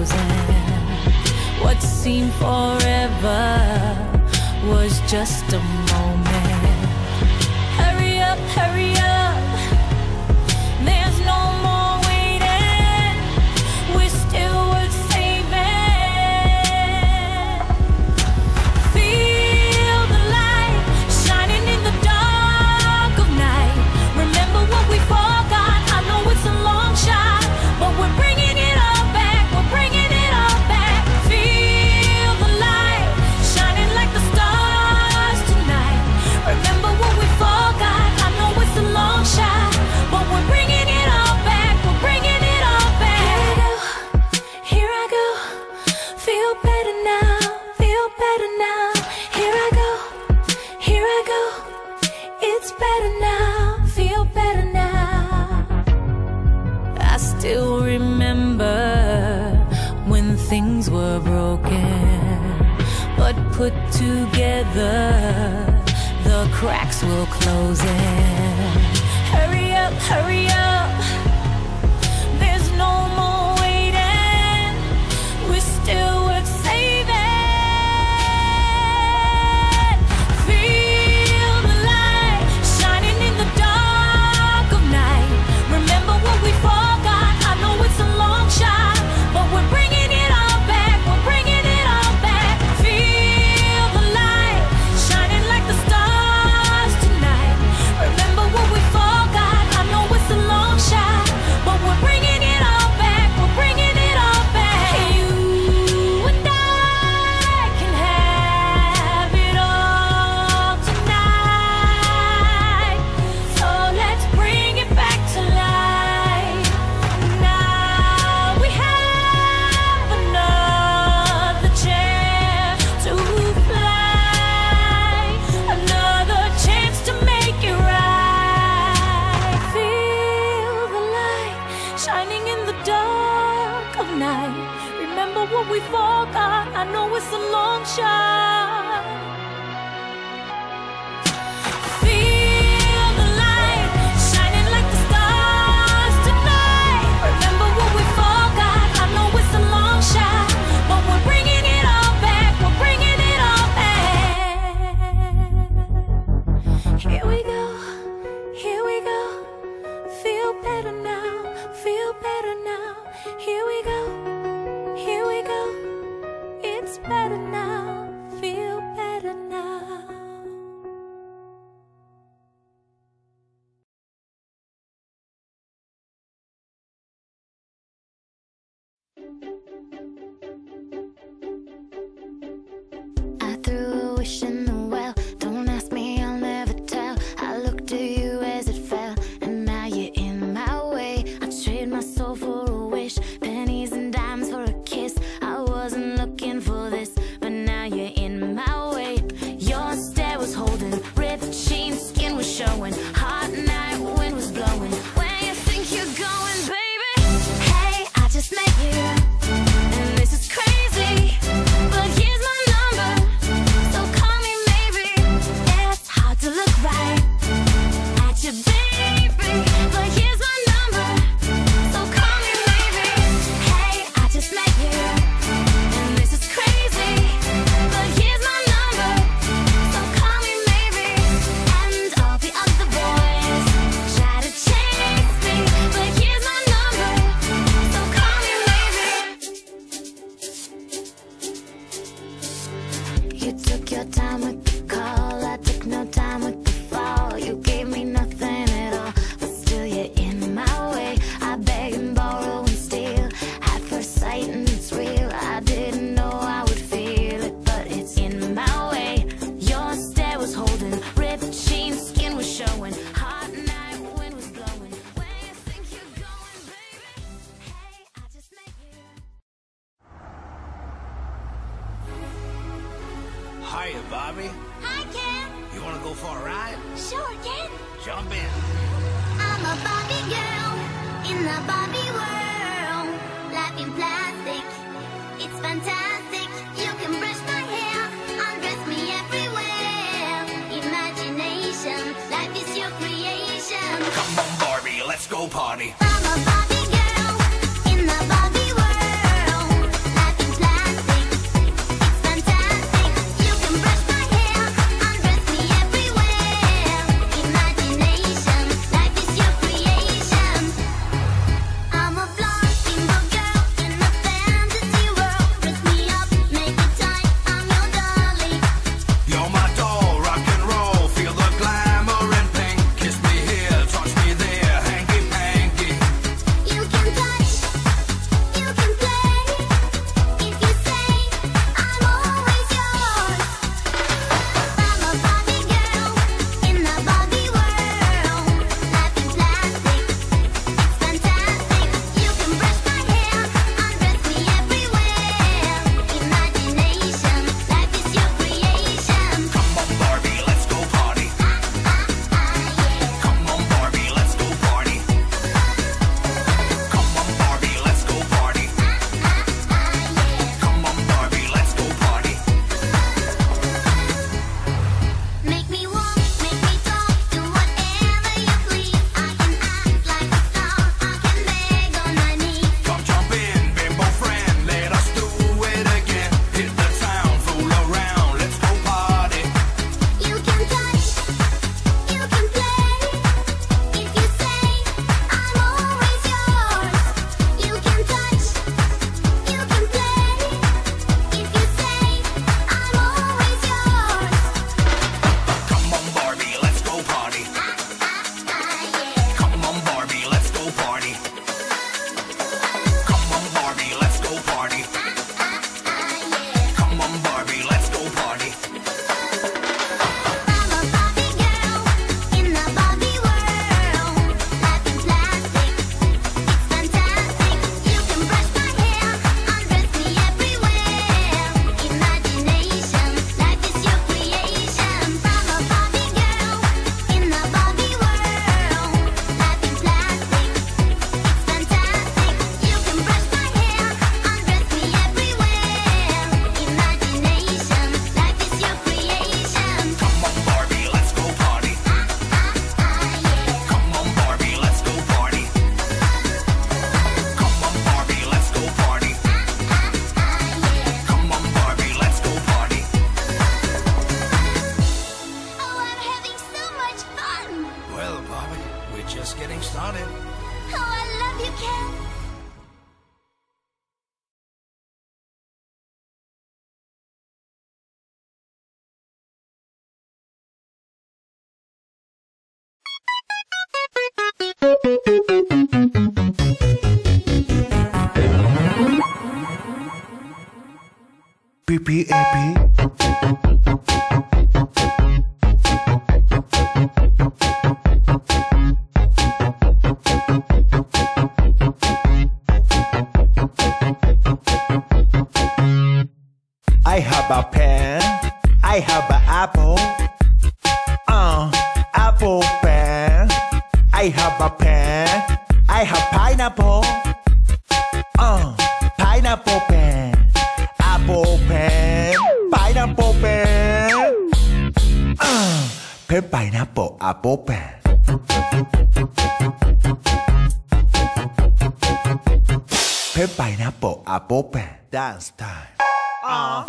frozen. What seemed forever was just a moment. Hurry up, hurry up. the cracks will close in. you took your time to call. Jump in. I'm a Barbie girl in the Barbie world. Life in plastic, it's fantastic. You can brush my hair, undress me everywhere. Imagination, life is your creation. Come on, Barbie, let's go party. I have a pen. I have an apple. Uh, apple pen. I have a pen. I have pineapple. a popa. Pep pineapple a popa. Dance time. Uh.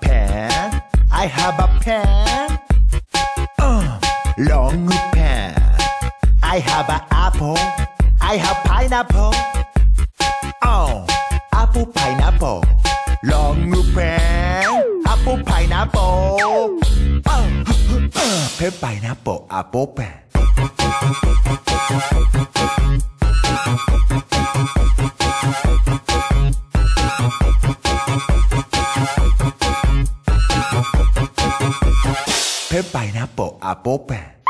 pen. I have a pen. Uh, long pen. I have an apple. I have pineapple. Oh, apple pineapple. Long pen. Apple pineapple. Oh, uh, pen pineapple apple pen. po a popa.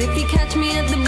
If you catch me at the